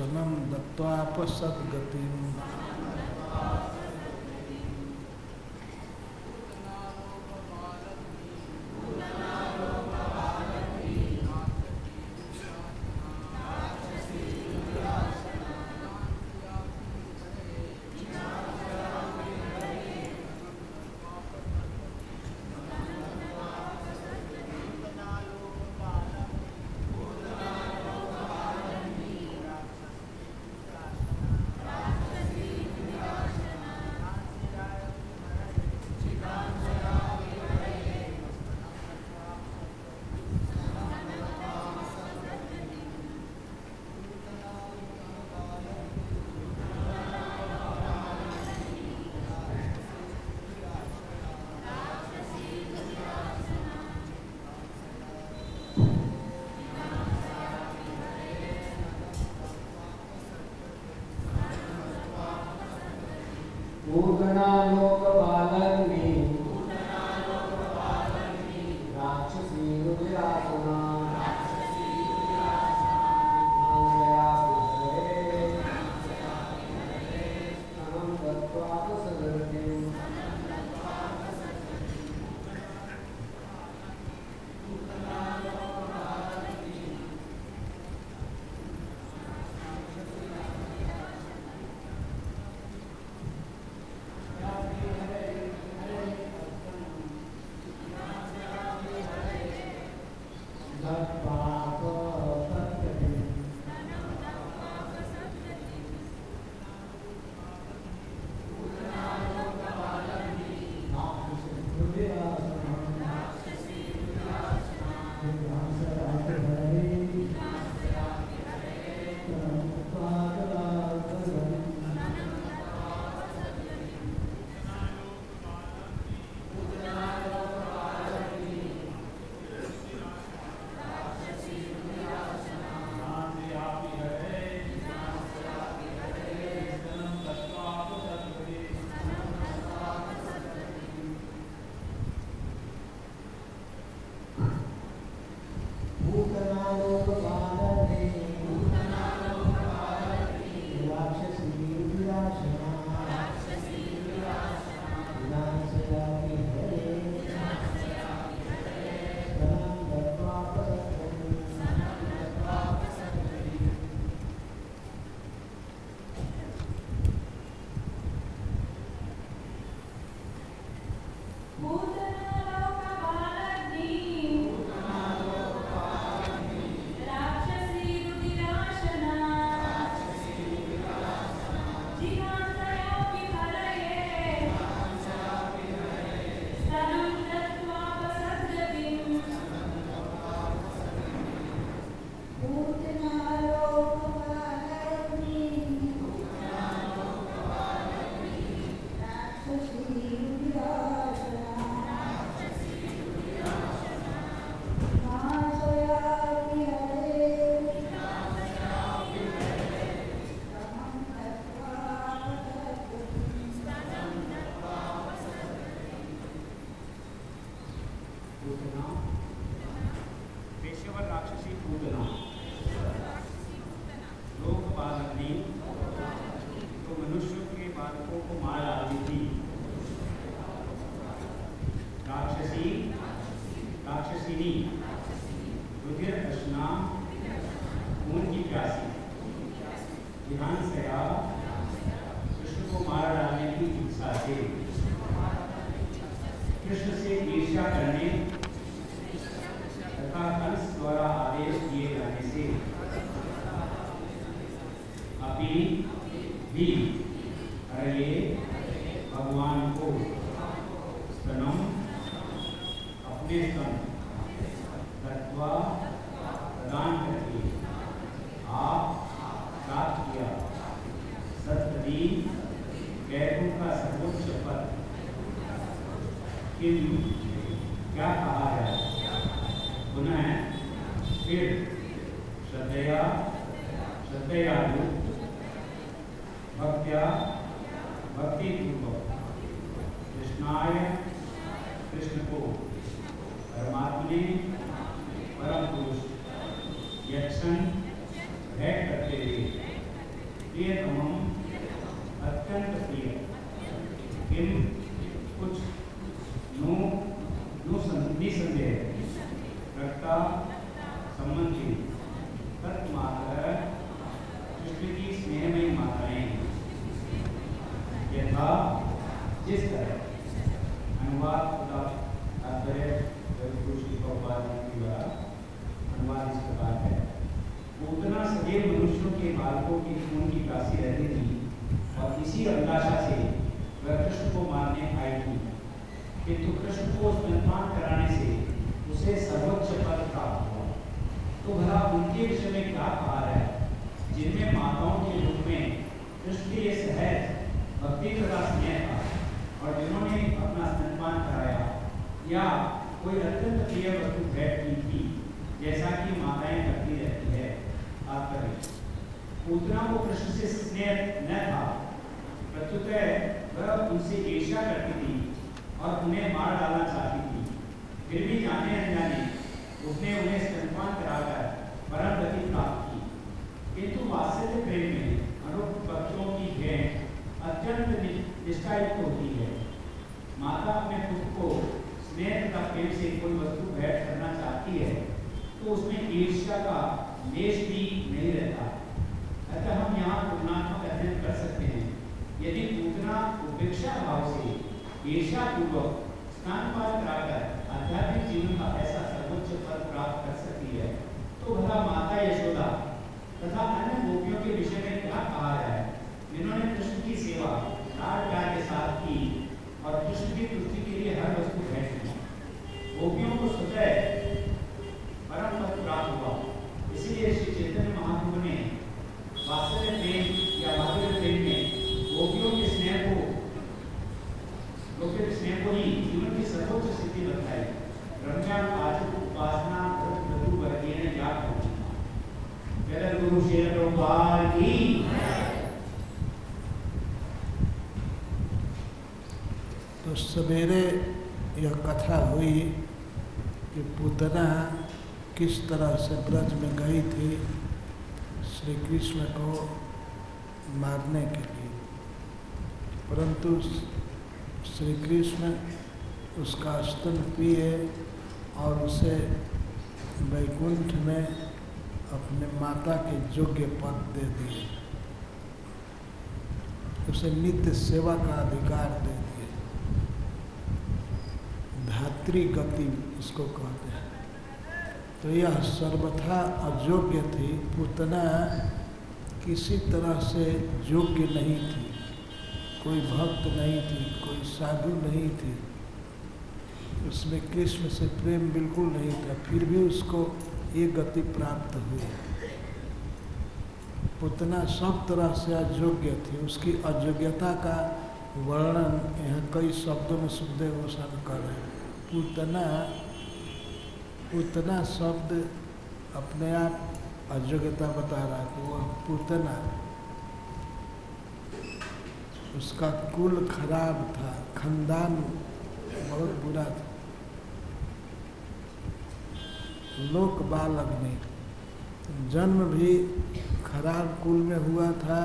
स्तनम दत्वापसद्गतिम पूर्णलोकपालन्नि che tu presupposto in mancherà और कृष्ण की तुष्टि के लिए हर वस्तु भेंट की गोपियों को स्वतः परम पद प्राप्त हुआ इसीलिए श्री चैतन्य महाप्रभु ने वास्तव प्रेम या वास्तव प्रेम में गोपियों के स्नेह को गोपियों के स्नेह को ही जीवन की सर्वोच्च स्थिति बताई रम्या आज उपासना प्रभु वर्गीय जाप जगत गुरु शेर प्रभुपाल की तो सवेरे यह कथा हुई कि पूतना किस तरह से ब्रज में गई थी श्री कृष्ण को मारने के लिए। परंतु श्री कृष्ण उसका स्तन पिए और उसे वैकुंठ में अपने माता के योग्य पद दे दिए। उसे नित्य सेवा का अधिकार दे दिए। धात्री गति इसको कहते तो यह सर्वथा अयोग्य थी, पुतना किसी तरह से योग्य नहीं थी। कोई भक्त नहीं थी, कोई साधु नहीं थी। उसमें कृष्ण से प्रेम बिल्कुल नहीं था, फिर भी उसको ये गति प्राप्त हुई। पुतना सब तरह से अयोग्य थी, उसकी अयोग्यता का वर्णन यहाँ कई शब्दों में सुखदेव गोस्वामी कर रहे हैं। पुतना पुतना शब्द अपने आप अयोग्यता बता रहा है वह पुतना। उसका कुल खराब था, खानदान बहुत बुरा था। लोक बाल अग्नि जन्म भी खराब कुल में हुआ था।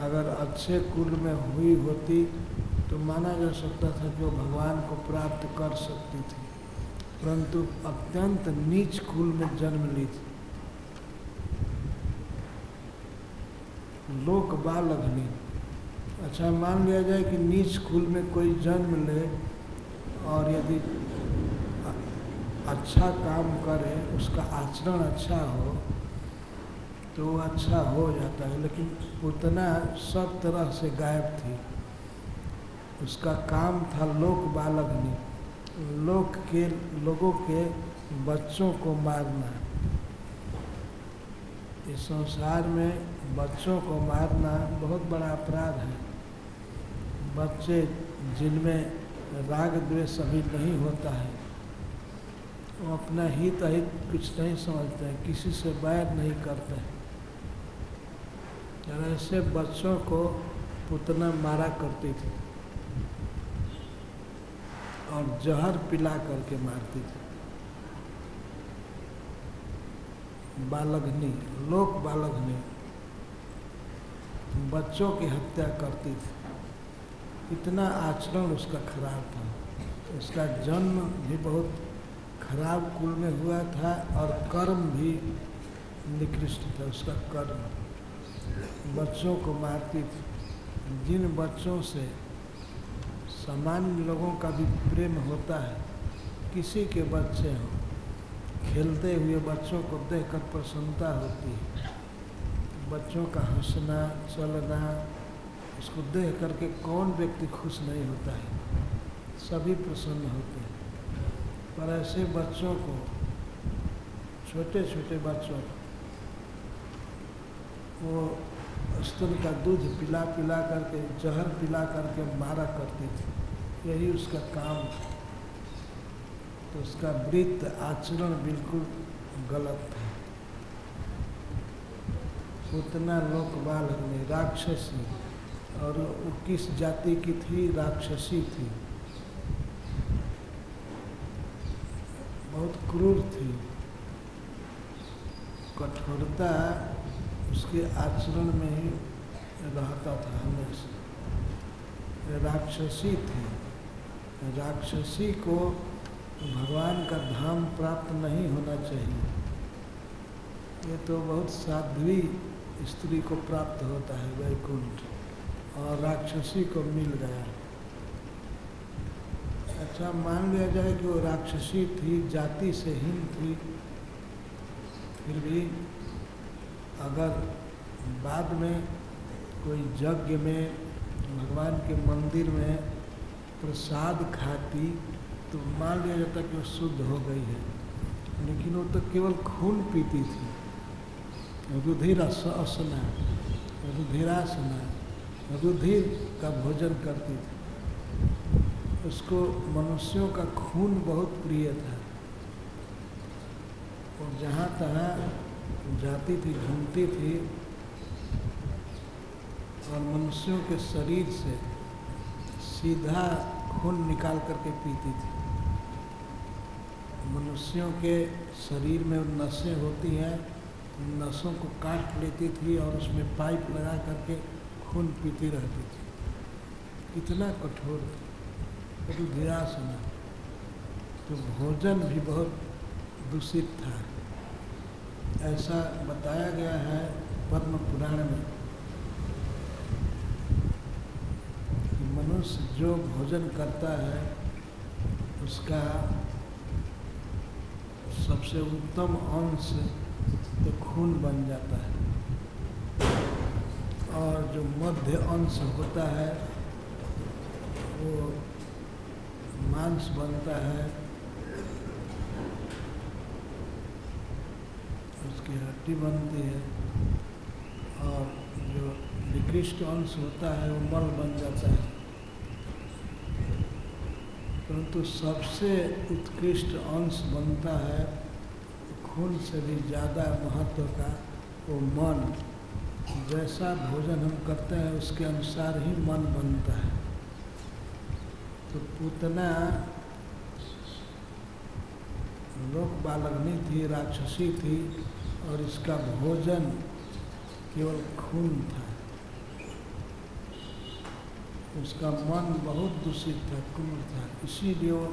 अगर अच्छे कुल में हुई होती तो माना जा सकता था कि वो भगवान को प्राप्त कर सकती थी। परंतु अत्यंत नीच कुल में जन्म ली थी। लोक बाल अग्नि अच्छा मान लिया जाए कि नीच कुल में कोई जन्म ले और यदि अच्छा काम करे, उसका आचरण अच्छा हो तो वो अच्छा हो जाता है, लेकिन उतना सब तरह से गायब थी। उसका काम था लोक बालग्नि लोक के, लोगों के बच्चों को मारना। इस संसार में बच्चों को मारना बहुत बड़ा अपराध है। बच्चे जिनमें राग द्वेष अभी नहीं होता है, वो अपना हित अहित कुछ नहीं समझते हैं किसी से बैर नहीं करते। हैं ऐसे बच्चों को पुतना मारा करती थी। और जहर पिला करके मारती थी। बालघनी लोक बालघनी बच्चों की हत्या करती थी। इतना आचरण उसका खराब था। उसका जन्म भी बहुत खराब कुल में हुआ था और कर्म भी निकृष्ट था उसका कर्म। बच्चों को मारती थी। जिन बच्चों से सामान्य लोगों का भी प्रेम होता है। किसी के बच्चे हों, खेलते हुए बच्चों को देखकर प्रसन्नता होती है। बच्चों का हंसना, चलना, उसको देख करके कौन व्यक्ति खुश नहीं होता है, सभी प्रसन्न होते हैं। पर ऐसे बच्चों को छोटे छोटे बच्चों को, वो स्तन का दूध पिला पिला करके, जहर पिला करके मारा करती थी। यही उसका काम। था तो उसका वृत्त आचरण बिल्कुल गलत था उतना लोक बालक में राक्षसी, और वो किस जाति की थी? राक्षसी थी। बहुत क्रूर थी। कठोरता उसके आचरण में ही रहता था हमेशा। राक्षसी थी। राक्षसी को भगवान का धाम प्राप्त नहीं होना चाहिए। ये तो बहुत साध्वी स्त्री को प्राप्त होता है वैकुंठ, और राक्षसी को मिल गया। अच्छा मान लिया जाए कि वो राक्षसी थी, जाति से हीन थी, फिर भी अगर बाद में कोई यज्ञ में, भगवान के मंदिर में प्रसाद खाती तो मान लिया जाता कि वो शुद्ध हो गई है। लेकिन वो तो केवल खून पीती थी। रुधिर असना रुधिरासना रुधिर का भोजन करती थी, उसको मनुष्यों का खून बहुत प्रिय था। और जहाँ तहाँ जाती थी, घूमती थी, और मनुष्यों के शरीर से सीधा खून निकाल करके पीती थी। मनुष्यों के शरीर में नसें होती हैं, नसों को काट लेती थी और उसमें पाइप लगा करके खून पीती रहती थी। इतना कठोर थी तो गिरासना तो भोजन भी बहुत दूषित था। ऐसा बताया गया है पद्म पुराण में कि मनुष्य जो भोजन करता है, उसका सबसे उत्तम अंश तो खून बन जाता है। और जो मध्य अंश होता है, वो मांस बनता है। उसकी हड्डी बनती है। और जो निकृष्ट अंश होता है, वो मल बन जाता है। परंतु सबसे उत्कृष्ट अंश बनता है खून से भी ज़्यादा महत्व का वो मन। जैसा भोजन हम करते हैं, उसके अनुसार ही मन बनता है। तो पूतना लोक बालग्नि थी, राक्षसी थी, और इसका भोजन केवल खून था। उसका मन बहुत दूषित था क्रूर था। इसीलिए वो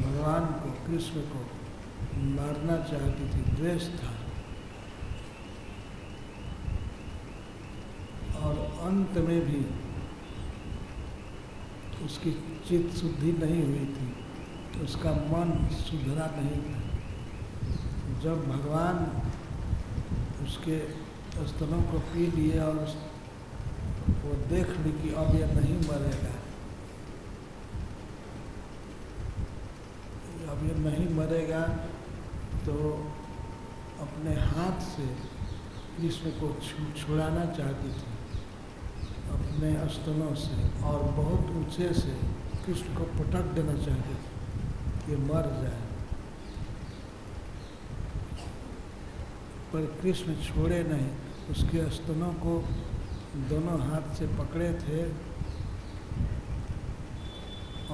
भगवान को कृष्ण को मारना चाहती थी द्वेष था। और अंत में भी उसकी चित्त शुद्धि नहीं हुई थी उसका मन सुधरा नहीं था। जब भगवान उसके स्तनों को पी लिए और उस, वो देख ली कि अब यह नहीं मरेगा। अब ये नहीं मरेगा तो अपने हाथ से कृष्ण को छु छुड़ाना चाहती थी। अपने स्तनों से और बहुत ऊँचे से कृष्ण को पटक देना चाहती थी कि मर जाए। पर कृष्ण छोड़े नहीं, उसके स्तनों को दोनों हाथ से पकड़े थे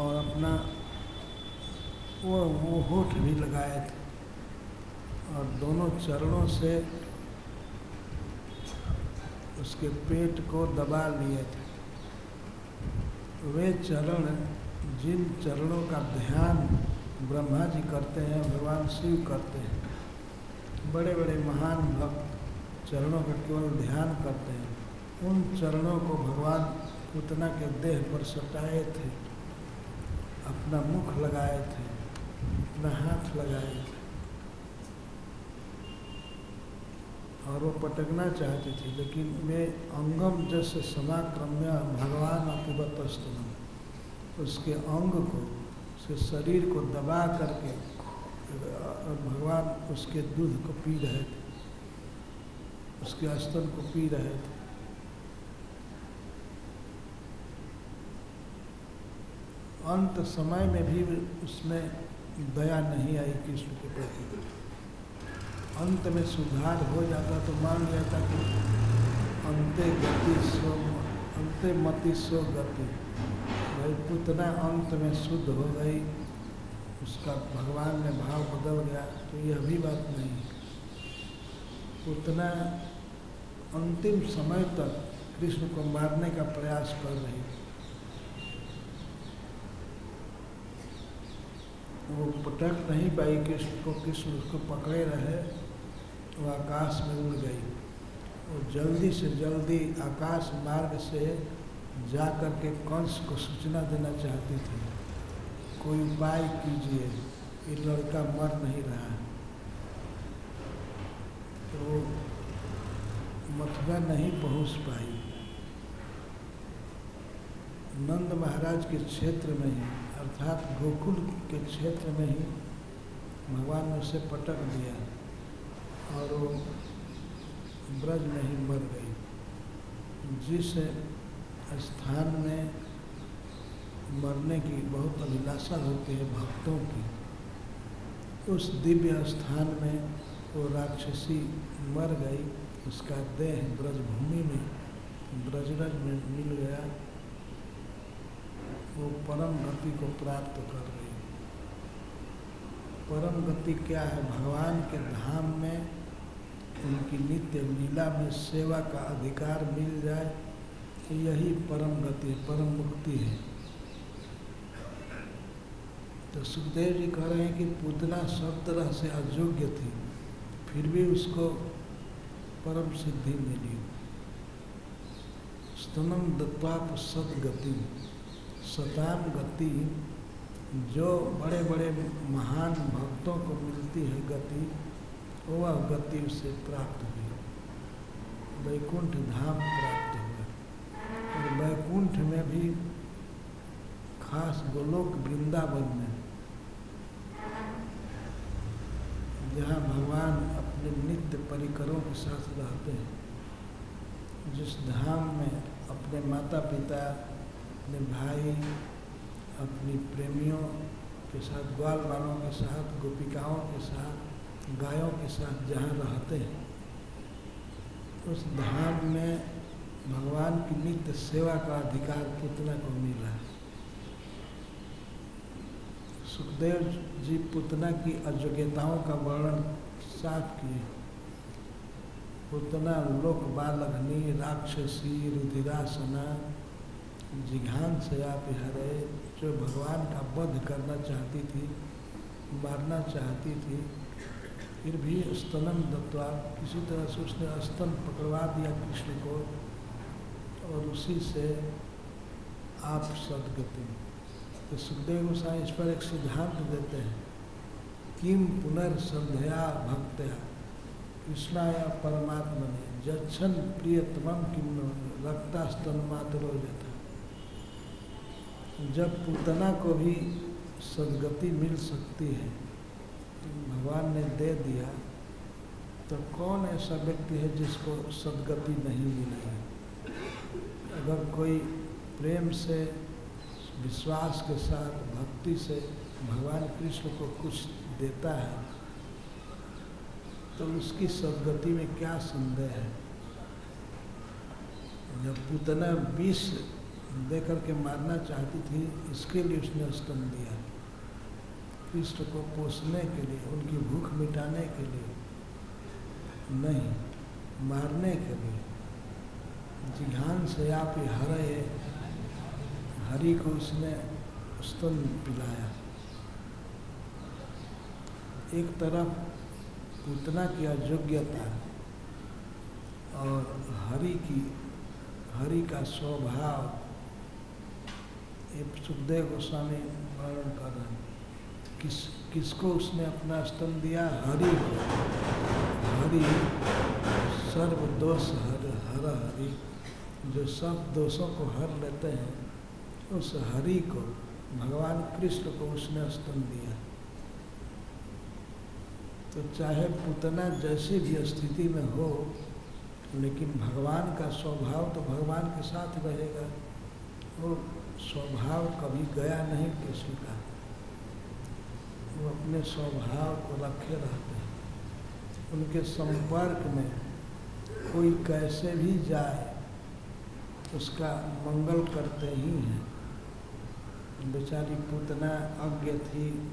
और अपना वो वो होठ भी लगाए थे। और दोनों चरणों से उसके पेट को दबा लिए थे। वे चरण, जिन चरणों का ध्यान ब्रह्मा जी करते हैं, भगवान शिव करते हैं बड़े बड़े महान भक्त चरणों का केवल ध्यान करते हैं। उन चरणों को भगवान पुतना के देह पर सटाए थे, अपना मुख लगाए थे, अपना हाथ लगाए थे। और वो पटकना चाहती थी, लेकिन वे अंगम जैसे समाक्रम्य भगवान अपिबतस्तम उसके अंग को, उसके शरीर को दबा करके भगवान उसके दूध को पी रहे थे, उसके स्तन को पी रहे थे। अंत समय में भी उसमें दया नहीं आई कृष्ण के प्रति। अंत में सुधार हो जाता तो मान जाता कि अंते गति सो अंते मति सो गति। भाई पुतना अंत में शुद्ध हो गई, उसका भगवान में भाव बदल गया तो यह भी बात नहीं। उतना अंतिम समय तक कृष्ण को मारने का प्रयास कर रही वो पटक नहीं पाई कृष्ण को कृष्ण उसको पकड़े रहे वो आकाश में उड़ गई। वो जल्दी से जल्दी आकाश मार्ग से जा कर के कंस को सूचना देना चाहती थी, कोई उपाय कीजिए, ये लड़का मर नहीं रहा तो मथुरा नहीं पहुँच पाई। नंद महाराज के क्षेत्र में ही अर्थात गोकुल के क्षेत्र में ही भगवान ने उसे पटक दिया और वो ब्रज में ही मर गई। जिस स्थान में मरने की बहुत अभिलाषा होती है भक्तों की, उस दिव्य स्थान में वो राक्षसी मर गई, उसका देह ब्रजभूमि में ब्रजरज में मिल गया। वो परम गति को प्राप्त कर गई परम गति क्या है? भगवान के धाम में उनकी नित्य लीला में सेवा का अधिकार मिल जाए यही परम गति, परम मुक्ति है। तो सुखदेव जी कह रहे हैं कि पूतना सब तरह से अयोग्य थी, फिर भी उसको परम सिद्धि मिली। स्तनम दत्वाप सदगति सताम गति जो बड़े बड़े महान भक्तों को मिलती है गति, वह गति उसे प्राप्त हुई। वैकुंठ धाम प्राप्त हुआ। और वैकुंठ में भी खास गोलोक वृंदावन में, जहाँ भगवान अपने नित्य परिकरों के साथ रहते हैं। जिस धाम में अपने माता पिता अपने भाई, अपनी प्रेमियों के साथ ग्वाल बालों के साथ, गोपिकाओं के साथ, गायों के साथ जहाँ रहते हैं, उस धाम में भगवान की नित्य सेवा का अधिकार पुतना को मिला सुखदेव जी पुतना की अयोग्यताओं का वर्णन साफ़ किए। पुतना लोक बालघनी राक्षसी रुधिरासना जिघान से आप हरे जो भगवान का वध करना चाहती थी, मारना चाहती थी, फिर भी स्तनम दत्वा किसी तरह से उसने स्तन पकड़वा दिया कृष्ण को, और उसी से आप सदगति। तो सुखदेव गोसाई इस पर एक सिद्धांत देते हैं, किम पुनर्संध्या भक्त्या, कृष्णाया परमात्मा ने जच्छन प्रियतम किम रक्ता स्तन मातरो जथा जब पूतना को भी सदगति मिल सकती है, भगवान ने दे दिया तो कौन ऐसा व्यक्ति है जिसको सदगति नहीं मिली है? अगर कोई प्रेम से, विश्वास के साथ, भक्ति से भगवान कृष्ण को कुछ देता है तो उसकी सदगति में क्या संदेह है? जब पुतना विष दे करके मारना चाहती थी, इसके लिए उसने स्तन दिया। कृष्ण को पोसने के लिए, उनकी भूख मिटाने के लिए, नहीं, मारने के लिए। जिघान से आप हरे, हरि को उसने स्तन पिलाया। एक तरफ़ पूतना की अयोग्यता और हरि की, हरि का स्वभाव ये सुखदेव गोस्वामी वर्णन कर रहे हैं किस, किसको उसने अपना स्तन दिया? हरि हरि सर्व दोष हर हर हरि। जो सब दोषों को हर लेते हैं, उस हरि को, भगवान कृष्ण को उसने स्तन दिया। तो चाहे पुतना जैसी भी स्थिति में हो, लेकिन भगवान का स्वभाव तो भगवान के साथ रहेगा। वो स्वभाव कभी गया नहीं कृष्ण का। वो अपने स्वभाव को रखे रहते हैं। उनके संपर्क में कोई कैसे भी जाए, उसका मंगल करते ही हैं। बेचारी पुतना अज्ञ थी,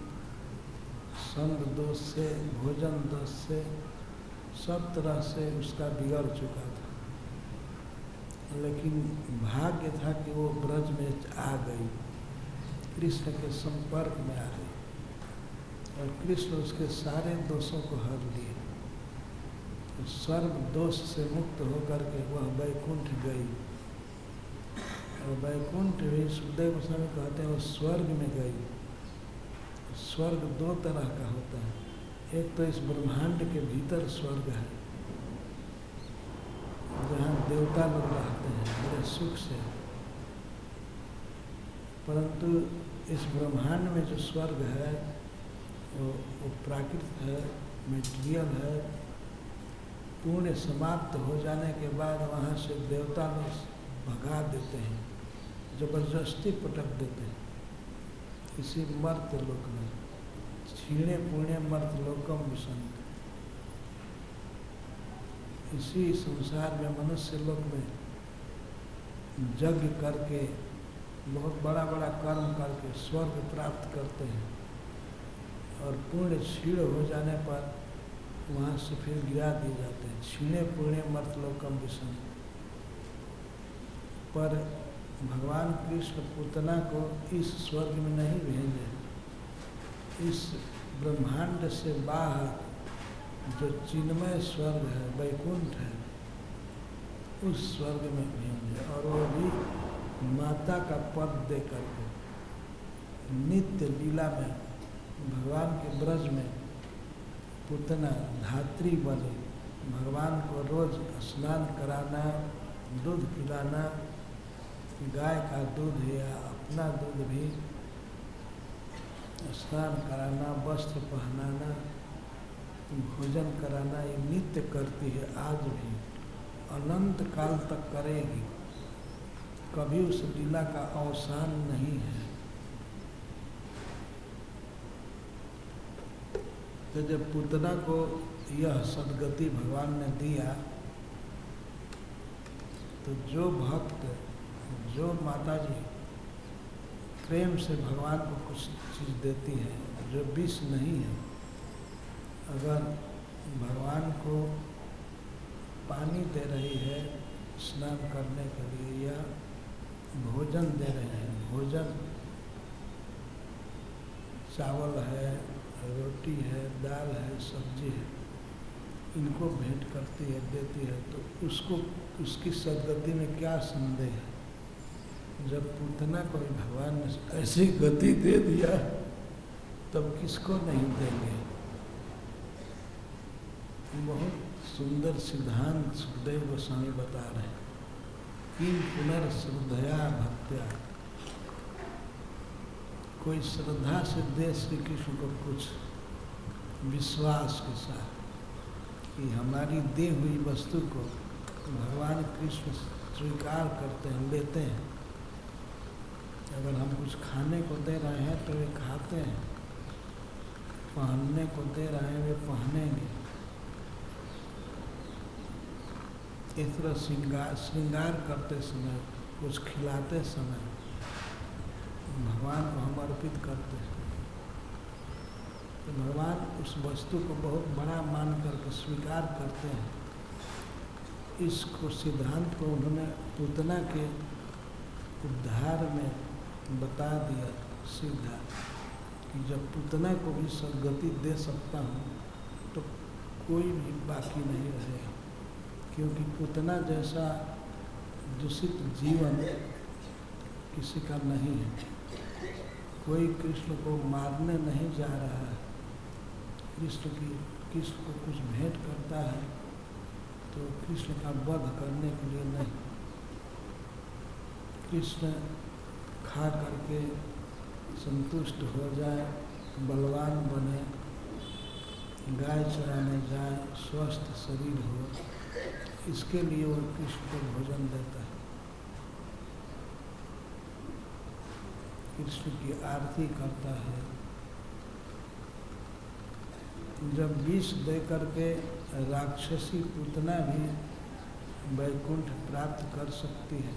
संग दोष से, भोजन दोष से, सब तरह से उसका बिगड़ चुका लेकिन भाग्य था कि वो ब्रज में आ गई। कृष्ण के संपर्क में आ गई। और कृष्ण उसके सारे दोषों को हर लिए। तो सर्व दोष से मुक्त होकर के वह वैकुंठ गई। और वैकुंठ भी सुखदेव गोस्वामी कहते हैं, वो स्वर्ग में गई। स्वर्ग दो तरह का होता है। एक तो इस ब्रह्मांड के भीतर स्वर्ग है। जहाँ देवता लोग रहते हैं बड़े सुख से। परंतु इस ब्रह्मांड में जो स्वर्ग है वो, वो प्राकृत है मेटीरियल है पूर्ण समाप्त हो जाने के बाद वहाँ से देवता लोग भगा देते हैं ज़बरदस्ती पटक देते हैं। किसी मर्त लोक में छीणे पुण्य मर्त लोकम विसंत इसी संसार में मनुष्य लोक में यज्ञ करके, बहुत बड़ा बड़ा कर्म करके स्वर्ग प्राप्त करते हैं और पूर्ण क्षीण हो जाने पर वहाँ से फिर गिरा दिए जाते हैं। क्षीणे मर्त लोकम विषम। पर भगवान कृष्ण पुतना को इस स्वर्ग में नहीं भेजे। इस ब्रह्मांड से बाहर जो चिन्मय स्वर्ग है, वैकुंठ है, उस स्वर्ग में भेजे और वो भी माता का पद दे करके नित्य लीला में, भगवान के ब्रज में, पुतना धात्री बने, भगवान को रोज स्नान कराना, दूध पिलाना, गाय का दूध या अपना दूध भी स्नान कराना, वस्त्र पहनाना भोजन कराना ये नित्य करती है आज भी। अनंत काल तक करेगी। कभी उस लीला का अवसान नहीं है। तो जब पुतना को यह सदगति भगवान ने दिया तो जो भक्त, जो माता जी प्रेम से भगवान को कुछ चीज़ देती है, जो विष नहीं है अगर भगवान को पानी दे रही है स्नान करने के लिए या भोजन दे रहे हैं, भोजन, चावल है, रोटी है, दाल है, सब्ज़ी है, इनको भेंट करती है, देती है तो उसको, उसकी सदगति में क्या संदेह है? जब पूतना को भगवान ने ऐसी गति दे दिया, तब किसको नहीं देंगे? बहुत सुंदर सिद्धांत सुखदेव गोस्वामी बता रहे हैं। कि पुनर्श्रद्धया भक्त्या। कोई श्रद्धा से दे श्री कृष्ण को कुछ विश्वास के साथ कि हमारी दी हुई वस्तु को भगवान कृष्ण स्वीकार करते हैं, लेते हैं। अगर हम कुछ खाने को दे रहे हैं तो वे खाते हैं। पहनने को दे रहे हैं, वे पहनेंगे। इस तरह श्रृंगार श्रृंगार करते समय कुछ खिलाते समय, भगवान को हम अर्पित करते हैं। तो भगवान उस वस्तु को बहुत बड़ा मान करके स्वीकार करते हैं। इसको सिद्धांत को उन्होंने पूतना के उद्धार में बता दिया सीधा कि जब पूतना को भी सदगति दे सकता हूँ तो कोई भी बाकी नहीं रहेगा। क्योंकि पूतना जैसा दूषित जीवन किसी का नहीं है। कोई कृष्ण को मारने नहीं जा रहा है। कृष्ण की, कृष्ण को कुछ भेंट करता है तो कृष्ण का वध करने के लिए नहीं। कृष्ण खा करके संतुष्ट हो जाए, बलवान बने, गाय चराने जाए, स्वस्थ शरीर हो इसके लिए वो कृष्ण को भोजन देता है। कृष्ण की आरती करता है। जब विष दे करके राक्षसी पूतना भी वैकुंठ प्राप्त कर सकती है,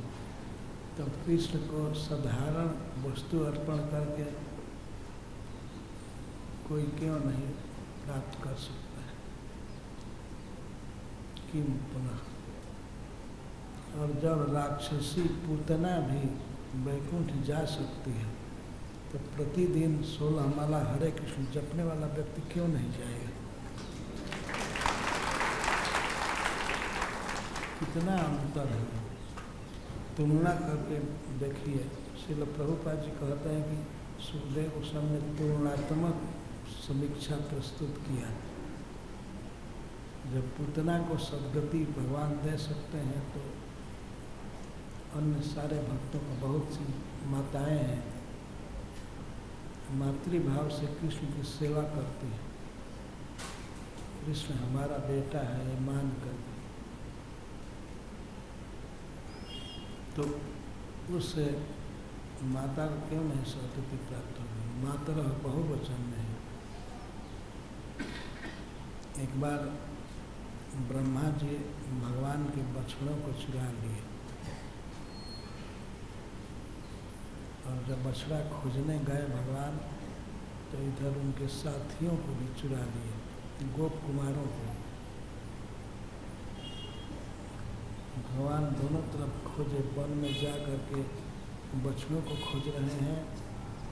तब कृष्ण को साधारण वस्तु अर्पण करके कोई क्यों नहीं प्राप्त कर सकता। किम पुनः? और जब राक्षसी पूतना भी वैकुंठ जा सकती है तो प्रतिदिन सोलह माला हरे कृष्ण जपने वाला व्यक्ति क्यों नहीं जाएगा? कितना अंतर है। तुलना करके देखिए, शिल प्रभुपाद जी कहते हैं कि सुखदेव गोस्वामी ने तुलनात्मक समीक्षा प्रस्तुत किया। जब पूतना को सदगति भगवान दे सकते हैं तो अन्य सारे भक्तों को बहुत सी माताएँ हैं, मातृभाव से कृष्ण की सेवा करती है। कृष्ण हमारा बेटा है, ये मान कर तो उससे माता को क्यों नहीं सदगति प्राप्त होगी? मातर बहुवचन में है। एक बार ब्रह्मा जी भगवान के बछड़ों को चुरा लिए। और जब बछड़ा खोजने गए भगवान तो इधर उनके साथियों को भी चुरा लिए, गोप कुमारों को। भगवान दोनों तरफ़ खोजे, वन में जा करके बछड़ों को खोज रहे हैं।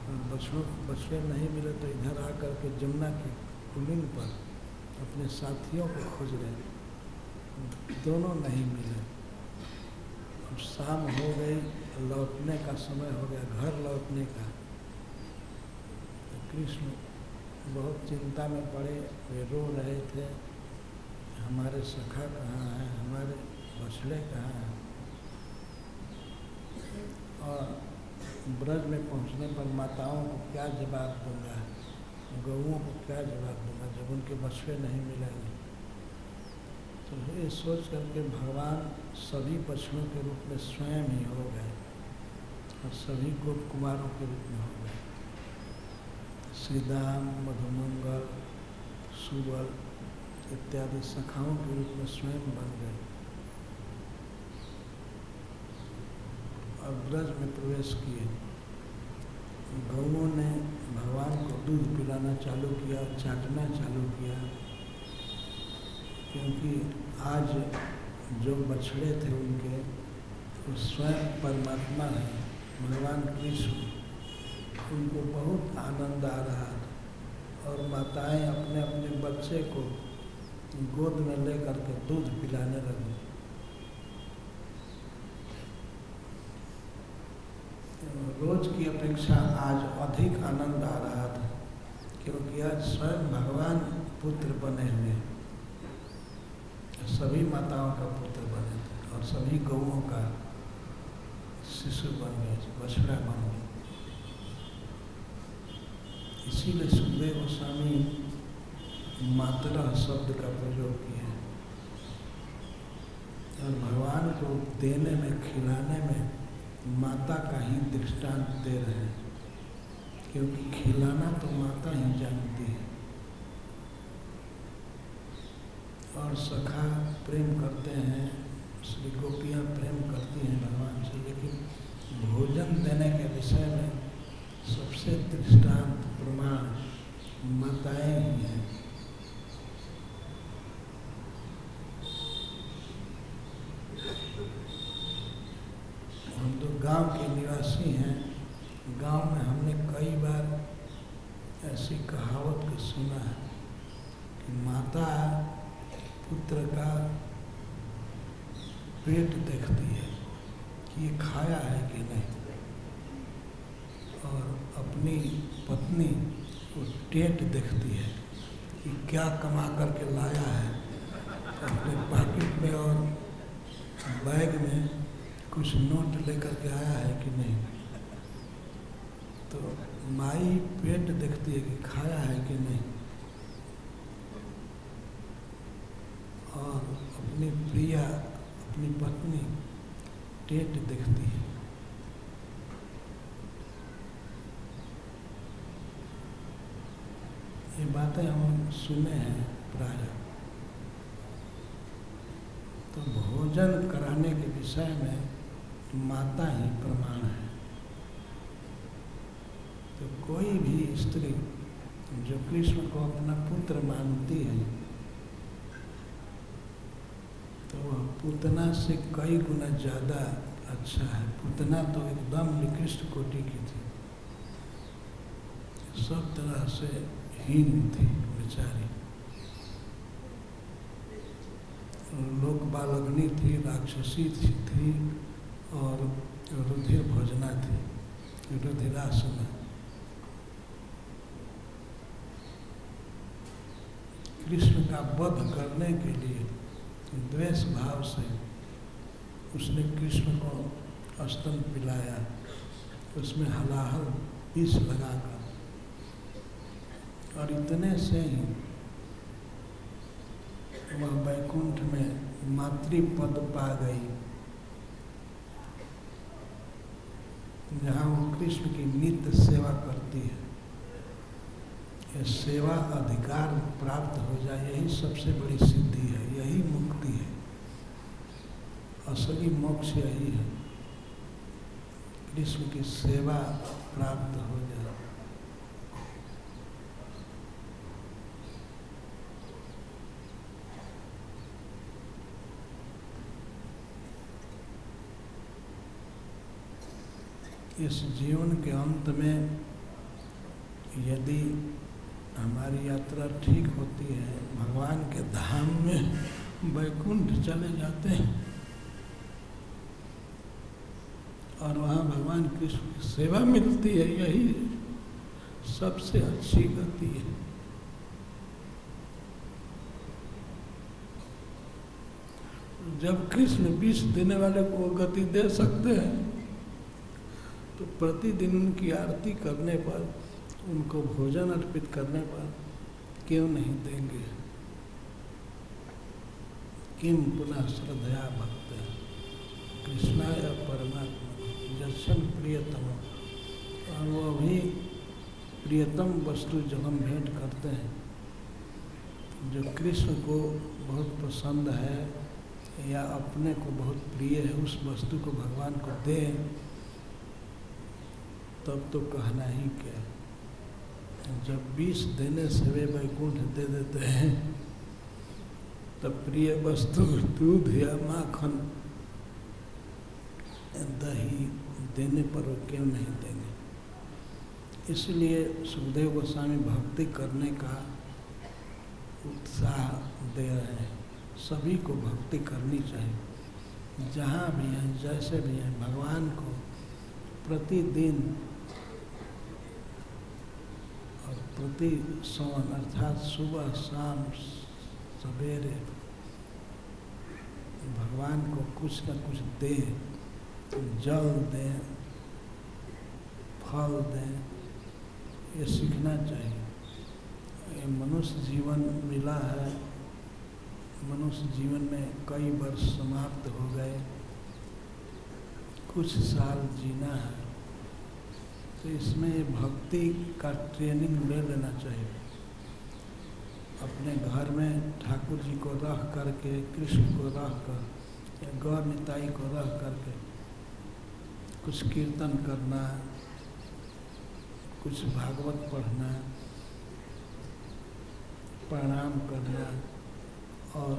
और बछड़ों बछड़े नहीं मिले तो इधर आ करके जमुना की कुलिंग पर अपने साथियों को खोज रहे हैं। दोनों नहीं मिले। अब शाम हो गई, लौटने का समय हो गया, घर लौटने का। तो कृष्ण बहुत चिंता में पड़े, वे रो रहे थे, हमारे सखा कहाँ हैं, हमारे बछड़े कहाँ हैं? और ब्रज में पहुँचने पर माताओं को क्या जवाब दूँगा? गऊओं को क्या जवाब दूँगा, जब उनके बछड़े नहीं मिलेंगे? तो ये सोच करके भगवान सभी पशुओं के रूप में स्वयं ही हो गए और सभी गोप कुमारों के रूप में हो गए। श्रीदाम, मधुमंगल, सुबल इत्यादि सखाओं के रूप में स्वयं बन गए। और ब्रज में प्रवेश किए। गौओं ने भगवान को दूध पिलाना चालू किया, चाटना चालू किया। क्योंकि आज जो बछड़े थे उनके, वो स्वयं परमात्मा है, भगवान कृष्ण। उनको बहुत आनंद आ रहा था। और माताएँ अपने अपने बच्चे को गोद में ले करके दूध पिलाने लगी। रोज की अपेक्षा आज अधिक आनंद आ रहा था, क्योंकि आज स्वयं भगवान पुत्र बने हुए सभी माताओं का पुत्र बने थे और सभी गौओं का शिशु बन गए, बछड़ा बन गए। इसीलिए सुखदेव गोस्वामी मात्रा शब्द का प्रयोग किया और भगवान को देने में, खिलाने में माता का ही दृष्टांत दे रहे हैं, क्योंकि खिलाना तो माता ही जानती है। और सखा प्रेम करते हैं, श्री गोपियाँ प्रेम करती हैं भगवान से, लेकिन भोजन देने के विषय में सबसे दृष्टांत प्रमाण माताएँ ही हैं। हम तो गाँव के निवासी हैं। गाँव में हमने कई बार ऐसी कहावत को सुना है कि माता पुत्र का पेट देखती है कि ये खाया है कि नहीं। और अपनी पत्नी को टेट देखती है कि क्या कमा करके लाया है। अपने पॉकेट में और बैग में कुछ नोट लेकर के आया है कि नहीं। तो माई पेट देखती है कि खाया है कि नहीं। और अपनी प्रिया, अपनी पत्नी टेट देखती है। ये बातें हम सुने हैं प्राय। तो भोजन कराने के विषय में माता ही प्रमाण है। तो कोई भी स्त्री जो कृष्ण को अपना पुत्र मानती है तो पूतना से कई गुना ज़्यादा अच्छा है। पूतना तो एकदम निकृष्ट कोटि की थी। सब तरह से हीन थी बेचारी। लोक बालग्नि थी राक्षसी थी, थी और रुधिर भोजना थी रुधिरासना। कृष्ण का वध करने के लिए द्वेष भाव से उसने कृष्ण को स्तन पिलाया। उसमें हलाहल विष लगाकर। और इतने से ही वह बैकुंठ में मातृपद पा गई। जहाँ वो कृष्ण की नित्य सेवा करती है। सेवा अधिकार प्राप्त हो जाए, यही सबसे बड़ी सिद्धि है। असली मोक्ष यही है। कृष्ण की सेवा प्राप्त हो जाए। इस जीवन के अंत में यदि हमारी यात्रा ठीक होती है, भगवान के धाम में वैकुंठ चले जाते हैं। और वहाँ भगवान कृष्ण की सेवा मिलती है, यही सबसे अच्छी गति है। जब कृष्ण विष देने वाले को गति दे सकते हैं तो प्रतिदिन उनकी आरती करने पर, उनको भोजन अर्पित करने पर क्यों नहीं देंगे? किम पुनः श्रद्धया भक्त? कृष्णाय परमात्मा। जशन प्रियतम। और वो अभी प्रियतम वस्तु जब हम भेंट करते हैं। जो कृष्ण को बहुत पसंद है या अपने को बहुत प्रिय है, उस वस्तु को भगवान को दें, तब तो कहना ही क्या। जब बीस देने से वे वैकुंठ दे देते हैं, तब प्रिय वस्तु दूध या माखन, दही देने पर वो क्यों नहीं देंगे? इसलिए सुखदेव गोस्वामी भक्ति करने का उत्साह दे रहे हैं। सभी को भक्ति करनी चाहिए। जहाँ भी हैं, जैसे भी हैं, भगवान को प्रतिदिन और प्रति सवन अर्थात सुबह, शाम, सवेरे भगवान को कुछ न कुछ दे। जल दें, फल दें, ये सीखना चाहिए। ये मनुष्य जीवन मिला है, मनुष्य जीवन में कई वर्ष समाप्त हो गए, कुछ साल जीना है तो इसमें भक्ति का ट्रेनिंग ले लेना चाहिए। अपने घर में ठाकुर जी को रह करके, कृष्ण को रह कर, या गौर निताई को रह करके कुछ कीर्तन करना, कुछ भागवत पढ़ना प्रणाम करना और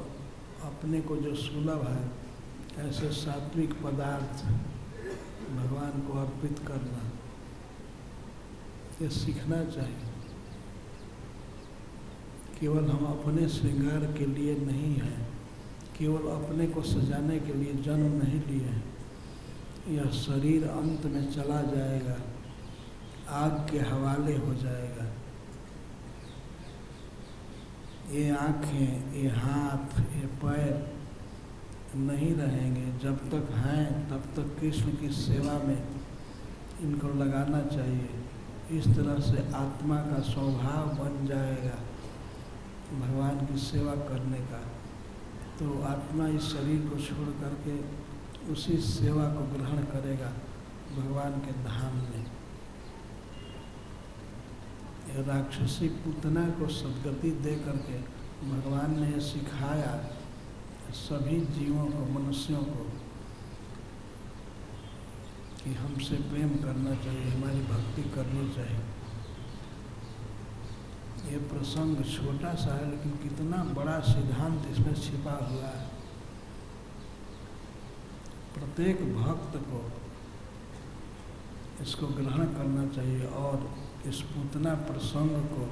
अपने को जो सुलभ है, ऐसे सात्विक पदार्थ भगवान को अर्पित करना, ये सीखना चाहिए। केवल हम अपने श्रृंगार के लिए नहीं हैं, केवल अपने को सजाने के लिए जन्म नहीं लिए हैं। यह शरीर अंत में चला जाएगा, आग के हवाले हो जाएगा। ये आँखें, ये हाथ, ये पैर नहीं रहेंगे। जब तक हैं, तब तक कृष्ण की सेवा में इनको लगाना चाहिए। इस तरह से आत्मा का स्वभाव बन जाएगा भगवान की सेवा करने का। तो आत्मा इस शरीर को छोड़ करके उसी सेवा को ग्रहण करेगा भगवान के धाम में। राक्षसी पुतना को सदगति दे करके भगवान ने सिखाया सभी जीवों को, मनुष्यों को कि हमसे प्रेम करना चाहिए, हमारी भक्ति करनी चाहिए। ये प्रसंग छोटा सा है, लेकिन कितना बड़ा सिद्धांत इसमें छिपा हुआ है। प्रत्येक भक्त को इसको ग्रहण करना चाहिए और इस पूतना प्रसंग को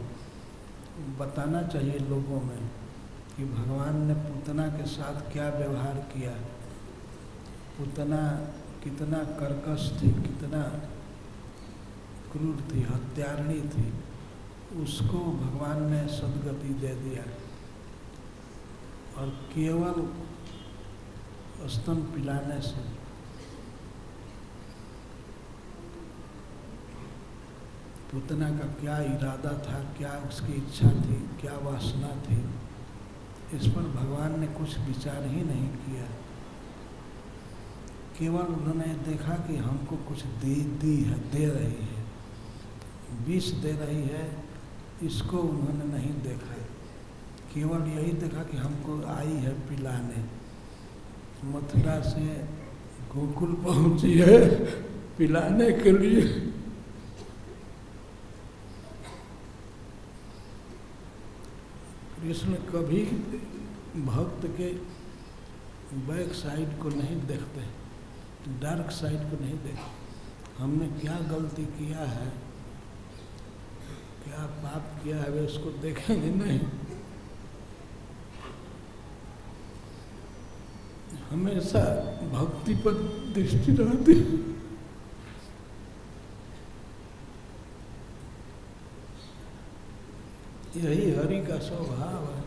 बताना चाहिए लोगों में कि भगवान ने पूतना के साथ क्या व्यवहार किया। पूतना कितना कर्कश थी, कितना क्रूर थी, हत्यारणी थी, उसको भगवान ने सदगति दे दिया। और केवल स्तन पिलाने से। पुतना का क्या इरादा था, क्या उसकी इच्छा थी, क्या वासना थी, इस पर भगवान ने कुछ विचार ही नहीं किया। केवल उन्होंने देखा कि हमको कुछ दे, दी है, दे रही है। विष दे रही है, इसको उन्होंने नहीं देखा। केवल यही देखा कि हमको आई है पिलाने। मथुरा से गोकुल पहुँची है पिलाने के लिए। कृष्ण कभी भक्त के बैक साइड को नहीं देखते, डार्क साइड को नहीं देखते। हमने क्या गलती किया है, क्या पाप किया है, वे उसको देखेंगे नहीं। हमेशा भक्ति पर दृष्टि रहती यही हरि का स्वभाव है।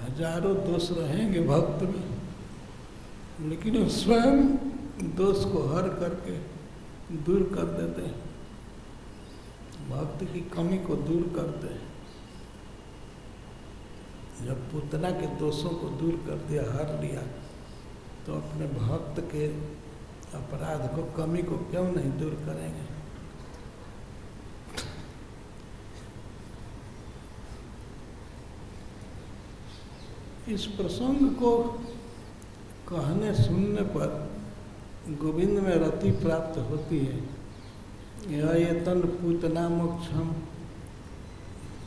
हज़ारों दोष रहेंगे भक्त में, लेकिन स्वयं दोष को हर करके दूर कर देते हैं। भक्त की कमी को दूर करते हैं। जब पुतना के दोषों को दूर कर दिया, हर लिया तो अपने भक्त के अपराध को, कमी को क्यों नहीं दूर करेंगे? इस प्रसंग को कहने, सुनने पर गोविंद में रति प्राप्त होती है। यह ये तन पूतना मोक्षम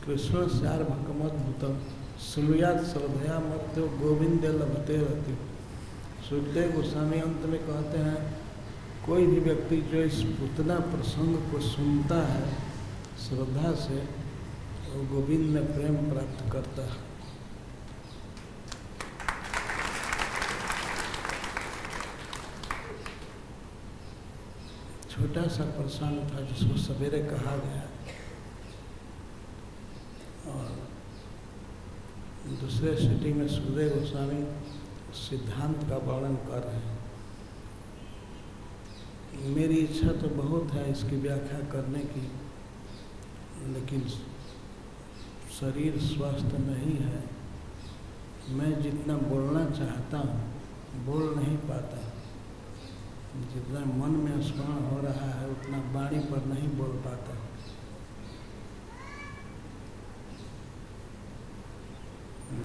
कृष्ण सार्वकमद्भुतम सुनुयात श्रद्धया मत गोविंद लभते रहते सुखदेव गोस्वामी अंत में कहते हैं, कोई भी व्यक्ति जो इस पुतना प्रसंग को सुनता है, श्रद्धा से वो गोविंद में प्रेम प्राप्त करता है। छोटा सा प्रसंग था जिसको सवेरे कहा गया और दूसरे सिटी में सुखदेव गोस्वामी सिद्धांत का वर्णन कर रहे हैं। मेरी इच्छा तो बहुत है इसकी व्याख्या करने की, लेकिन शरीर स्वस्थ नहीं है। मैं जितना बोलना चाहता हूँ, बोल नहीं पाता। जितना मन में स्मरण हो रहा है, उतना वाणी पर नहीं बोल पाता।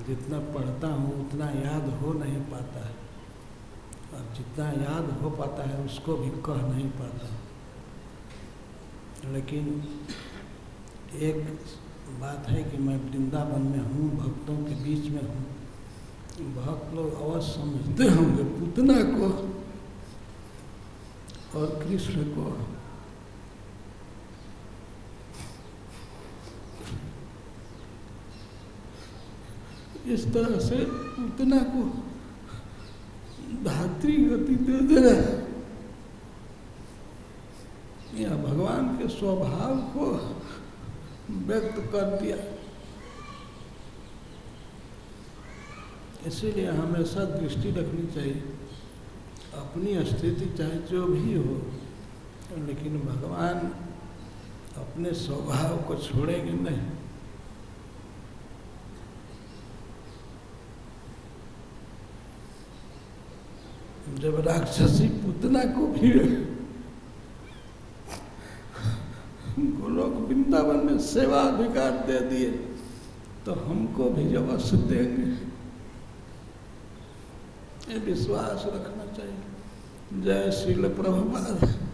जितना पढ़ता हूँ, उतना याद हो नहीं पाता है। और जितना याद हो पाता है, उसको भी कह नहीं पाता लेकिन एक बात है कि मैं वृंदावन में हूँ, भक्तों के बीच में हूँ। भक्त लोग अवश्य समझते होंगे, पुतना को और कृष्ण को। इस तरह से उतना को धात्री गति दे देना या भगवान के स्वभाव को व्यक्त कर दिया। इसीलिए हमेशा दृष्टि रखनी चाहिए। अपनी स्थिति चाहे जो भी हो, लेकिन भगवान अपने स्वभाव को छोड़ेंगे नहीं। जब राक्षसी पुतना को भी गोलोक वृंदावन में सेवा अधिकार दे दिए तो हमको भी अवश्य देंगे। ये विश्वास रखना चाहिए। जय श्रील प्रभुपाद।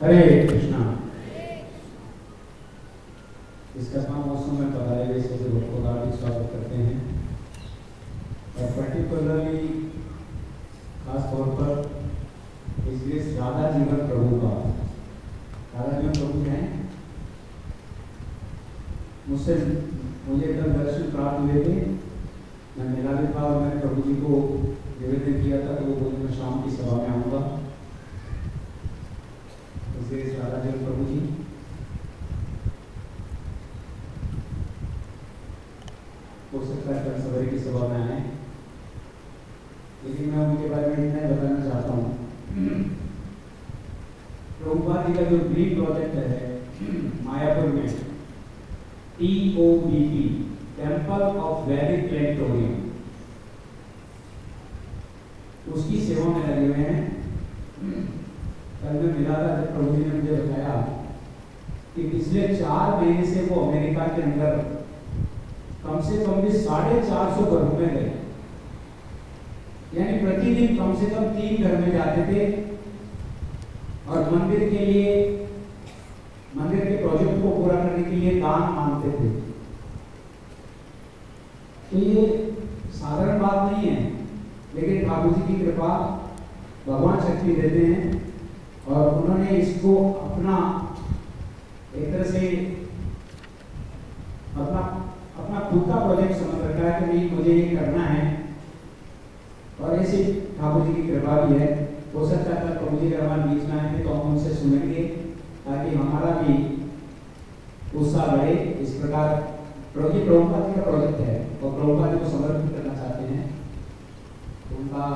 हरे कृष्णा इस कथा मौसम में पधारे हुए सभी भक्तों का हार्दिक स्वागत करते हैं और पर्टिकुलरली खास तौर पर इसलिए राधा जीवन प्रभु का राधा जीवन प्रभु हैं मुझसे मुझे कल दर्शन प्राप्त हुए थे मैं मिला भी था और मैंने प्रभु जी को निवेदन किया था तो वो बोले मैं शाम की सभा में आऊँगा इसलिए राधा जीवन प्रभु जी हो सकता है कल सवेरे की सभा में आए लेकिन मैं उनके बारे में इतना ही बताना चाहता हूँ प्रभुपाद जी का जो ड्रीम प्रोजेक्ट है मायापुर में T O B P temple of Vedic planetarium उसकी सेवा में लगे हुए हैं कल मैं मिला था जब प्रभु जी ने मुझे बताया कि पिछले चार महीने से वो अमेरिका के अंदर कम से कम भी साढ़े चार सौ घरों में गए यानी प्रतिदिन कम से कम तीन घर में जाते थे और मंदिर के लिए, मंदिर के प्रोजेक्ट को पूरा करने के लिए दान मांगते थे। तो ये साधारण बात नहीं है, लेकिन ठाकुर जी की कृपा भगवान शक्ति देते हैं और उन्होंने इसको अपना एक तरह से अपना अपना खुद का प्रोजेक्ट समझ रखा है कि नहीं, मुझे ये करना है। और ऐसे ठाकुर जी की कृपा भी है। हो सकता है प्रभु जी अगर बीच में आए थे तो हम उनसे सुनेंगे ताकि हमारा भी उत्साह बढ़े। इस प्रकार प्रभु जी जी का प्रोजेक्ट है और प्रभुपाद जी को समर्पित करना चाहते हैं। उनका,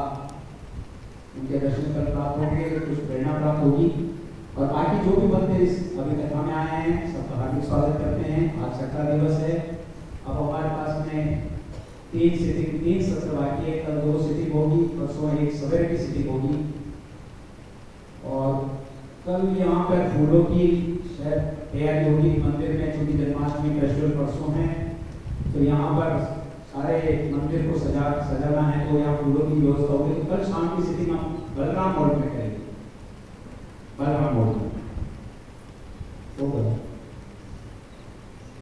उनके दर्शन कर प्राप्त होंगे, कुछ प्रेरणा प्राप्त होगी। और बाकी जो भी बंदे इस अभी कथा में आए हैं, सबका हार्दिक स्वागत करते हैं। आज छठा दिवस है। अब हमारे पास में तीन सिटिंग तीन सत्र बाकी है, कल दो सिटिंग होगी, परसों एक सवेरे की सिटिंग होगी। और कल यहाँ पर फूलों की शायद तैयारी होगी, मंदिर में, चूँकि जन्माष्टमी फेस्टिवल परसों है तो यहाँ पर सारे मंदिर को सजा, सजाना है तो यहाँ फूलों की व्यवस्था होगी। तो कल शाम की स्थिति हम बलराम मोड़ में करेंगे। बलराम मोड़ में। करेंगे